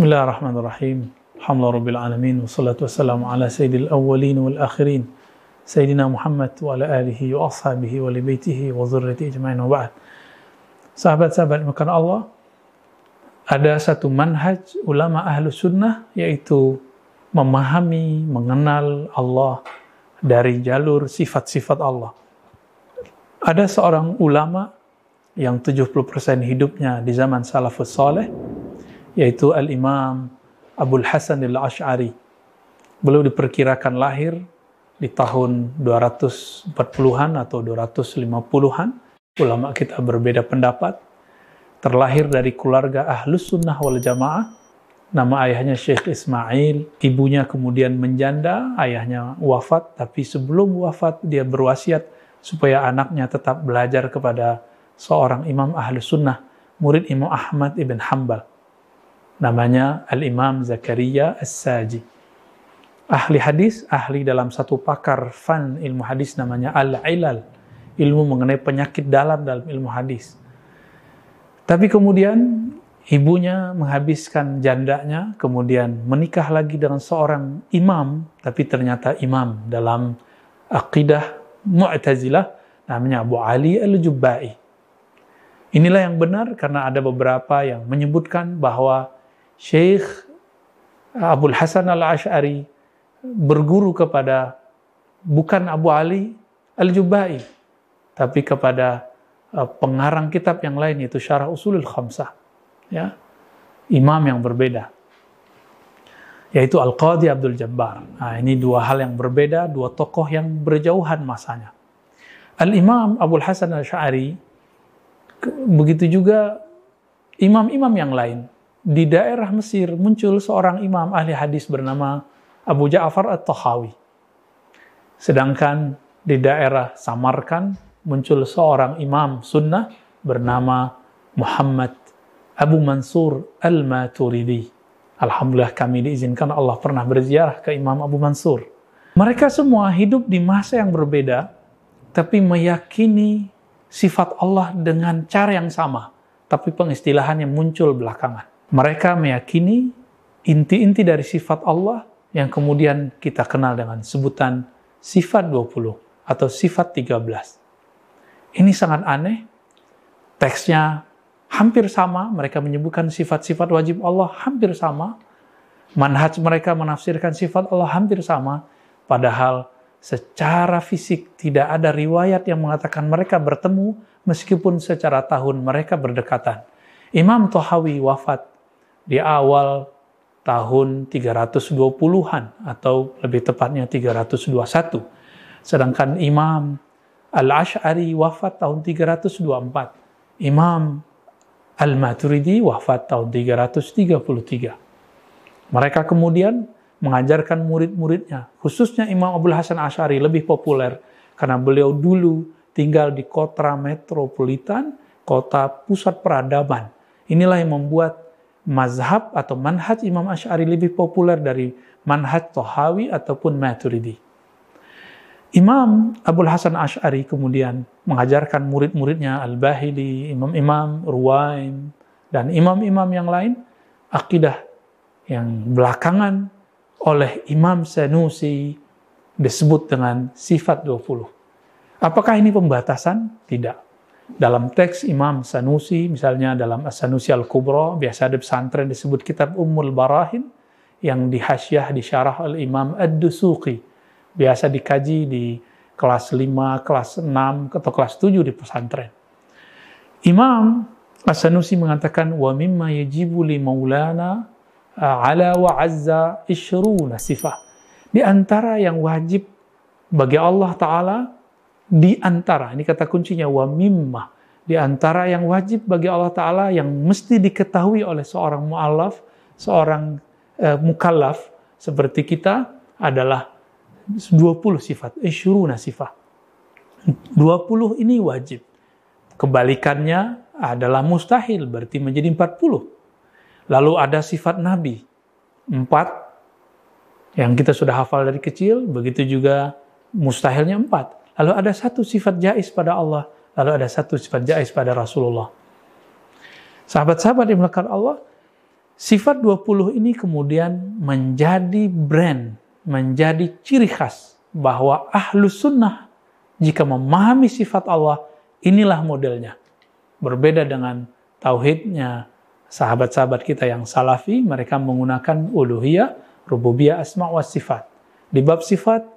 Bismillahirrahmanirrahim. Alhamdulillah rabbil alamin wassalatu wassalamu ala sayyidil awwalin wal akhirin. Sayyidina Muhammad wa ala alihi wa ashabihi wa li baitihi wa dzurriyyati ajmain wa ba'd. Sahabat-sahabat makan Allah, ada satu manhaj ulama ahlu sunnah yaitu memahami, mengenal Allah dari jalur sifat-sifat Allah. Ada seorang ulama yang 70% hidupnya di zaman salafus saleh yaitu Al-Imam Abdul Hasan Al-Ash'ari. Beliau diperkirakan lahir di tahun 240-an atau 250-an. Ulama kita berbeda pendapat. Terlahir dari keluarga Ahlus Sunnah wal Jamaah. Nama ayahnya Syekh Ismail. Ibunya kemudian menjanda, ayahnya wafat. Tapi sebelum wafat dia berwasiat supaya anaknya tetap belajar kepada seorang imam Ahlus Sunnah. Murid Imam Ahmad ibn Hambal namanya Al-Imam Zakaria As-Saji. Ahli hadis, ahli dalam satu pakar fan ilmu hadis namanya Al-Ilal, ilmu mengenai penyakit dalam dalam ilmu hadis. Tapi kemudian ibunya menghabiskan jandanya, kemudian menikah lagi dengan seorang imam, tapi ternyata imam dalam akidah Mu'tazilah, namanya Abu Ali Al-Jubba'i. Inilah yang benar karena ada beberapa yang menyebutkan bahwa Syekh Abdul Hasan al-Ash'ari berguru kepada bukan Abu Ali al-Jubai, tapi kepada uh, pengarang kitab yang lain yaitu Syarah Usulul Khamsah. Ya. Imam yang berbeda. Yaitu Al-Qadhi Abdul Jabbar. Nah, ini dua hal yang berbeda, dua tokoh yang berjauhan masanya. Al-Imam Abdul Hasan al-Syari, begitu juga imam-imam yang lain di daerah Mesir muncul seorang imam ahli hadis bernama Abu Ja'far At-Tahawi. Sedangkan di daerah Samarkan muncul seorang imam sunnah bernama Muhammad Abu Mansur Al-Maturidi. Alhamdulillah kami diizinkan Allah pernah berziarah ke Imam Abu Mansur. Mereka semua hidup di masa yang berbeda, tapi meyakini sifat Allah dengan cara yang sama, tapi pengistilahannya muncul belakangan. Mereka meyakini inti-inti dari sifat Allah yang kemudian kita kenal dengan sebutan sifat 20 atau sifat 13. Ini sangat aneh. Teksnya hampir sama, mereka menyebutkan sifat-sifat wajib Allah hampir sama. Manhaj mereka menafsirkan sifat Allah hampir sama, padahal secara fisik tidak ada riwayat yang mengatakan mereka bertemu meskipun secara tahun mereka berdekatan. Imam Tohawi wafat di awal tahun 320-an atau lebih tepatnya 321. Sedangkan Imam Al-Ash'ari wafat tahun 324. Imam Al-Maturidi wafat tahun 333. Mereka kemudian mengajarkan murid-muridnya, khususnya Imam Abdul Hasan Ash'ari lebih populer karena beliau dulu tinggal di kota metropolitan, kota pusat peradaban. Inilah yang membuat mazhab atau manhaj Imam Ash'ari lebih populer dari manhaj Tohawi ataupun Maturidi. Imam Abdul Hasan Ash'ari kemudian mengajarkan murid-muridnya Al-Bahili, Imam-Imam, Ruwaim, dan imam-imam yang lain akidah yang belakangan oleh Imam Sanusi disebut dengan sifat 20. Apakah ini pembatasan? Tidak. Dalam teks Imam Sanusi, misalnya dalam As-Sanusi Al-Kubra, biasa ada pesantren disebut kitab Ummul Barahin, yang dihasyah, disyarah oleh Imam Ad-Dusuqi. Biasa dikaji di kelas 5, kelas 6, atau kelas 7 di pesantren. Imam As-Sanusi mengatakan, wa mimma yajibu li maulana ala wa. Di antara yang wajib bagi Allah Ta'ala di antara, ini kata kuncinya, wa mimma, di antara yang wajib bagi Allah Ta'ala yang mesti diketahui oleh seorang mu'alaf, seorang uh, mukallaf seperti kita adalah 20 sifat, isyuruna sifat. 20 ini wajib. Kebalikannya adalah mustahil, berarti menjadi 40. Lalu ada sifat Nabi, 4 yang kita sudah hafal dari kecil, begitu juga mustahilnya 4 Lalu ada satu sifat jais pada Allah, lalu ada satu sifat jais pada Rasulullah. Sahabat-sahabat yang melekat Allah, Sifat 20 ini kemudian menjadi brand, menjadi ciri khas bahwa ahlus sunnah jika memahami sifat Allah, inilah modelnya. Berbeda dengan tauhidnya sahabat-sahabat kita yang salafi, mereka menggunakan uluhiyah, rububiyah, asma wa sifat. Di bab sifat,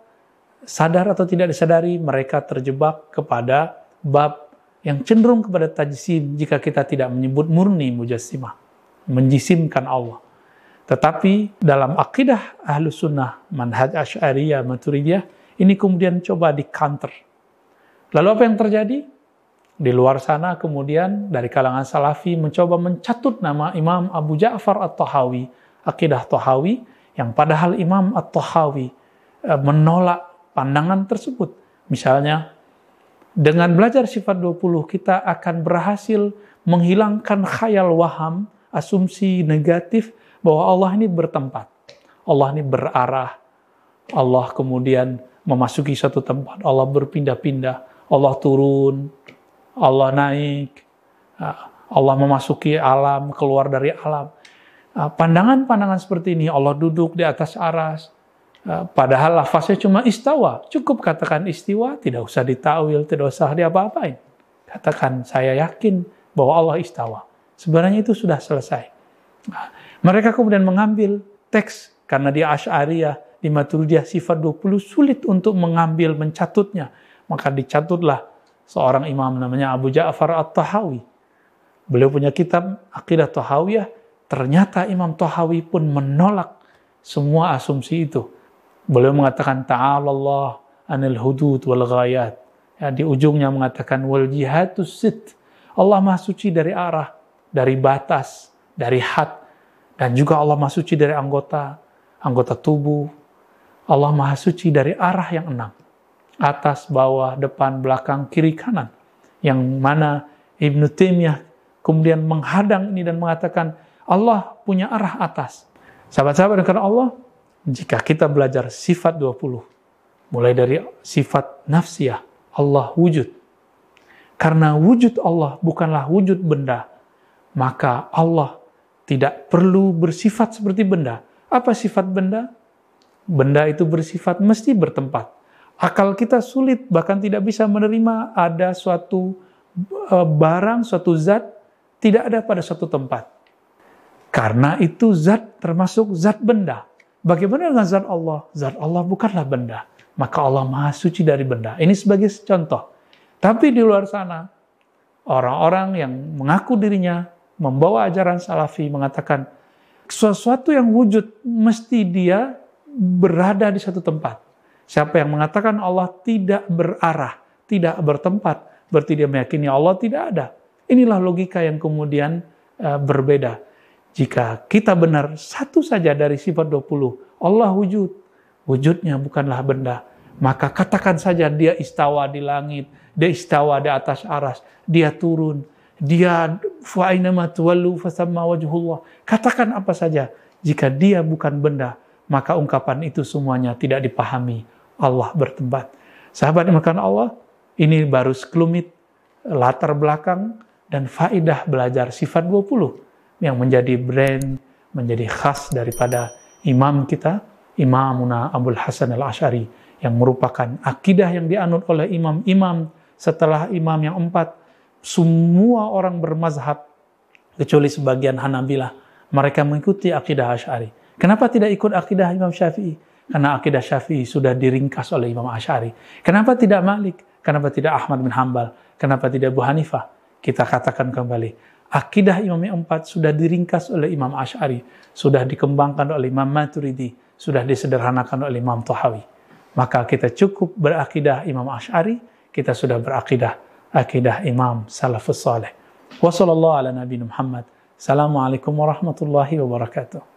sadar atau tidak disadari, mereka terjebak kepada bab yang cenderung kepada tajsim jika kita tidak menyebut murni mujassimah menjisimkan Allah. Tetapi dalam akidah ahlu sunnah, manhaj asyariyah, maturidiyah, ini kemudian coba di counter. Lalu apa yang terjadi? Di luar sana kemudian dari kalangan salafi mencoba mencatut nama Imam Abu Ja'far At-Tahawi, akidah Tahawi, yang padahal Imam At-Tahawi eh, menolak pandangan tersebut. Misalnya, dengan belajar sifat 20 kita akan berhasil menghilangkan khayal waham asumsi negatif bahwa Allah ini bertempat. Allah ini berarah. Allah kemudian memasuki satu tempat. Allah berpindah-pindah. Allah turun. Allah naik. Ah, Allah memasuki alam, keluar dari alam. Pandangan-pandangan seperti ini, Allah duduk di atas aras. Ah, padahal lafaznya cuma istawa. Cukup katakan istiwa, tidak usah ditawil, tidak usah diapa-apain. Katakan, saya yakin bahwa Allah istawa. Sebenarnya itu sudah selesai. Nah, mereka kemudian mengambil teks karena dia Asy'ariyah, di Maturidiyah sifat 20 sulit untuk mengambil mencatutnya. Maka dicatutlah seorang imam namanya Abu Ja'far At-Tahawi. Beliau punya kitab Aqidah Tahawiyah. Ternyata Imam Tahawi pun menolak semua asumsi itu. Beliau mengatakan ta'ala Allah anil hudud wal ghayat. Ya, di ujungnya mengatakan wal jihadus sit. Allah Maha suci dari arah dari batas, dari had, dan juga Allah Maha Suci dari anggota, anggota tubuh. Allah Maha Suci dari arah yang enam. Atas, bawah, depan, belakang, kiri, kanan. Yang mana Ibnu Taimiyah kemudian menghadang ini dan mengatakan Allah punya arah atas. Sahabat-sahabat karena Allah, jika kita belajar sifat 20, mulai dari sifat nafsiyah, Allah wujud. Karena wujud Allah bukanlah wujud benda, maka Allah tidak perlu bersifat seperti benda. Apa sifat benda? Benda itu bersifat mesti bertempat. Akal kita sulit, bahkan tidak bisa menerima ada suatu e, barang, suatu zat tidak ada pada suatu tempat. Karena itu zat termasuk zat benda. Bagaimana dengan zat Allah? Zat Allah bukanlah benda. Maka Allah maha suci dari benda. Ini sebagai contoh. Tapi di luar sana, orang-orang yang mengaku dirinya membawa ajaran salafi mengatakan sesuatu yang wujud mesti dia berada di satu tempat. Siapa yang mengatakan Allah tidak berarah, tidak bertempat, berarti dia meyakini Allah tidak ada. Inilah logika yang kemudian uh, berbeda. Jika kita benar satu saja dari sifat 20, Allah wujud. Wujudnya bukanlah benda. Maka katakan saja dia istawa di langit, dia istawa di atas aras, dia turun, dia fa'inama tuwallu fasamma wajhullah. Katakan apa saja. Jika dia bukan benda, maka ungkapan itu semuanya tidak dipahami. Allah bertempat. Sahabat makan Allah, ini baru sekelumit latar belakang dan faidah belajar sifat 20 yang menjadi brand, menjadi khas daripada imam kita, Imamuna Abdul Hasan al-Ash'ari, yang merupakan akidah yang dianut oleh imam-imam setelah imam yang empat, semua orang bermazhab kecuali sebagian Hanabilah mereka mengikuti akidah Asy'ari. Kenapa tidak ikut akidah Imam Syafi'i? Karena akidah Syafi'i sudah diringkas oleh Imam Asy'ari. Kenapa tidak Malik? Kenapa tidak Ahmad bin Hambal? Kenapa tidak Abu Hanifah? Kita katakan kembali, akidah Imam yang empat sudah diringkas oleh Imam Asy'ari, sudah dikembangkan oleh Imam Maturidi, sudah disederhanakan oleh Imam Tahawi. Maka kita cukup berakidah Imam Asy'ari, kita sudah berakidah akidah Imam Salafus Saleh. Wassalamualaikum warahmatullahi wabarakatuh.